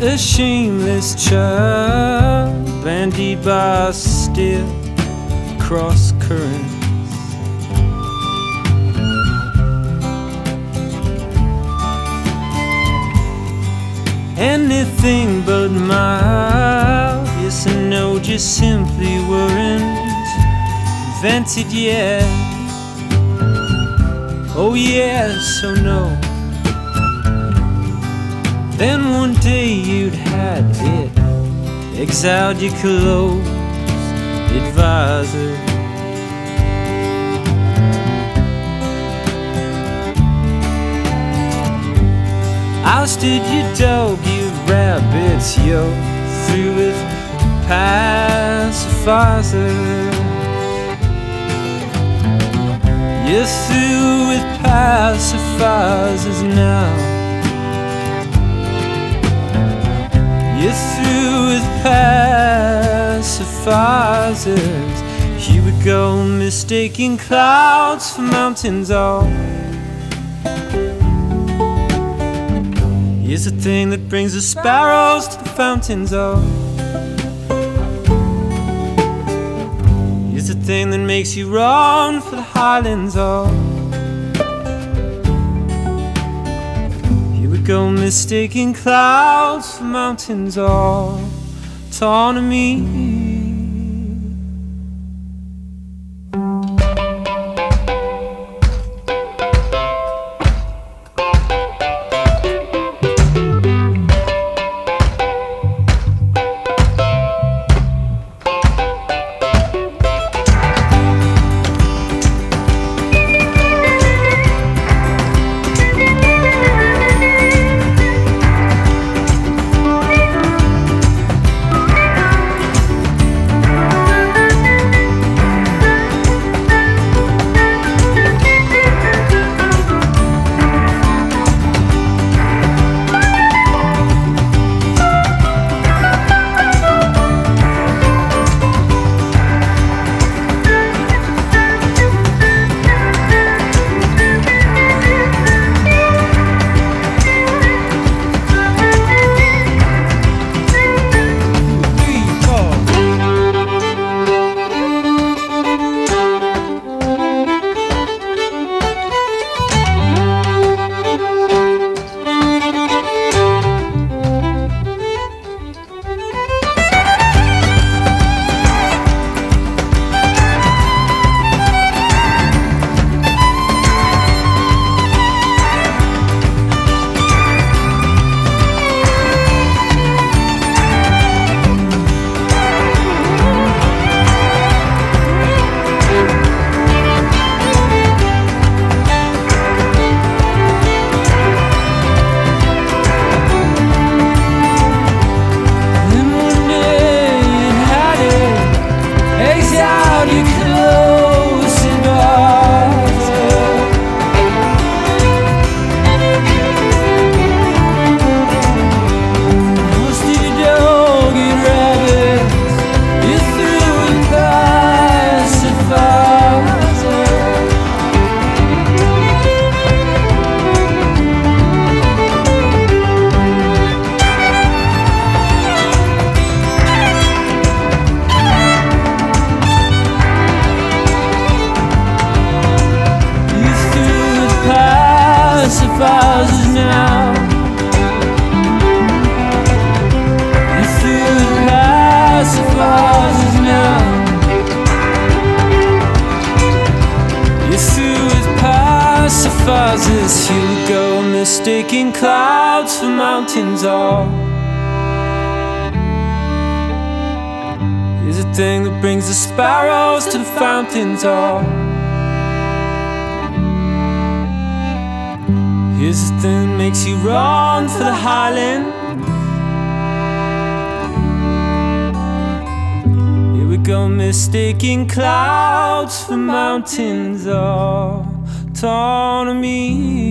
a shameless child, bandied by still cross currents. Anything but mild, yes I no, just simply weren't invented yet. Oh yes, oh no. Then one day you'd had it, exiled your close advisor. Ousted your dog, you rabbits, yo, through with pacifiers. You're through with pacifiers now. You're through with pacifiers. Here we go, mistaking clouds for mountains. All. Here's the thing that brings the sparrows to the fountains. Oh. Here's the thing that makes you run for the highlands. Oh. Go, mistaking clouds for mountains. Oh. Autonomy. Then Here we go, mistaking clouds for mountains. All. Here's the thing that brings the sparrows to the fountains. All. Here's the thing that makes you run for the highland. Here we go, mistaking clouds for mountains. Autonomy.